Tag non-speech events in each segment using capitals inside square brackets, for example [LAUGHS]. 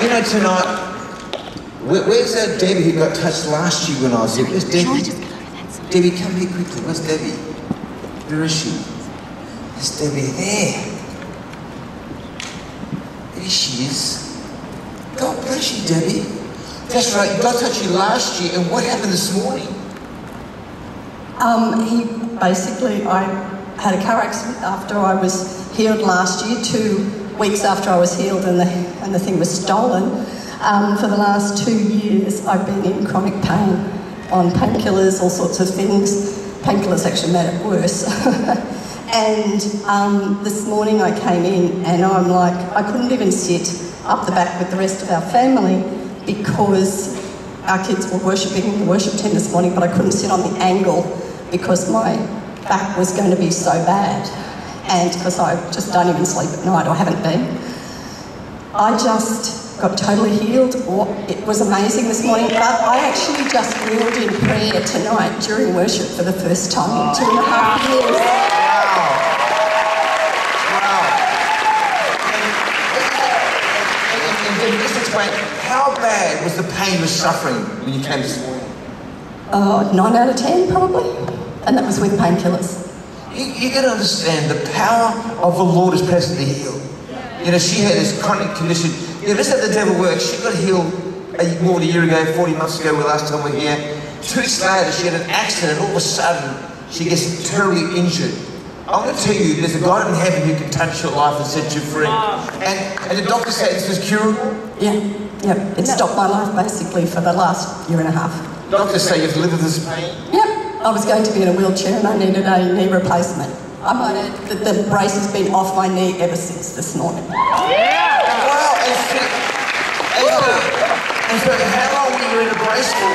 You know, tonight, where, where's that Debbie who got touched last year when I was here? Where's Debbie? just get over that side? Debbie, come here quickly. Where's Debbie? Where is she? There's Debbie there. There she is. God bless you, Debbie. That's right, God touched you last year, and what happened this morning? Um, he basically, I had a car accident after I was healed last year, two weeks after I was healed and the, and the thing was stolen. Um, for the last two years, I've been in chronic pain on painkillers, all sorts of things. Painkillers actually made it worse. [LAUGHS] and um, this morning I came in and I'm like, I couldn't even sit up the back with the rest of our family because our kids were worshipping in the worship tent this morning, but I couldn't sit on the angle because my back was going to be so bad. And because I just don't even sleep at night, or haven't been. I just got totally healed. Or It was amazing this morning, but I actually just kneeled in prayer tonight during worship for the first time in two and a half years. And, and, and just explain, how bad was the pain you were suffering when you came this morning? Uh, nine out of ten, probably. And that was with painkillers. You, you got to understand the power of the Lord is present to heal. You know, she had this chronic condition. You know, this is how the devil works. She got healed a, more than a year ago, 40 months ago, the last time we were here. Two weeks later, she had an accident, and all of a sudden, she gets terribly injured. I'm going to tell you, there's a God in heaven who can touch your life and set you free. And, and the doctor said this was curable. Yeah, yeah. It stopped my life basically for the last year and a half. Doctors say you have to live with this pain. Yep, I was going to be in a wheelchair and I needed a knee replacement. I might add that the brace has been off my knee ever since this morning. Yeah! Wow, and so, and so, and so how long were you in a brace for?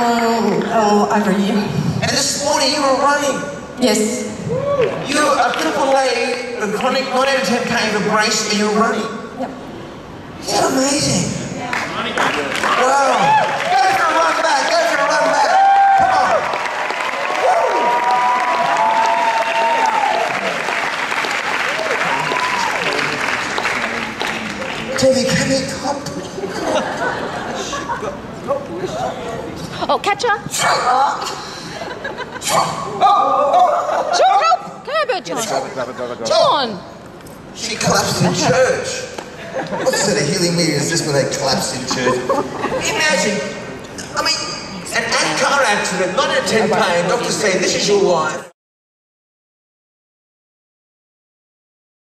Um, oh, over a year. And this morning you were running. Yes, You were a triple A, a chronic 9 out of 10 pain of a brace, and you were running. yep. Is that amazing? Wow. Woo. Debbie, come here, come. Oh, catch her. Sure, help. Go, Bert John. John. She collapsed in church. What sort of healing meeting is this when they collapse in church? Imagine, I mean, an car accident, not a 10 pain, doctors saying, this is your life.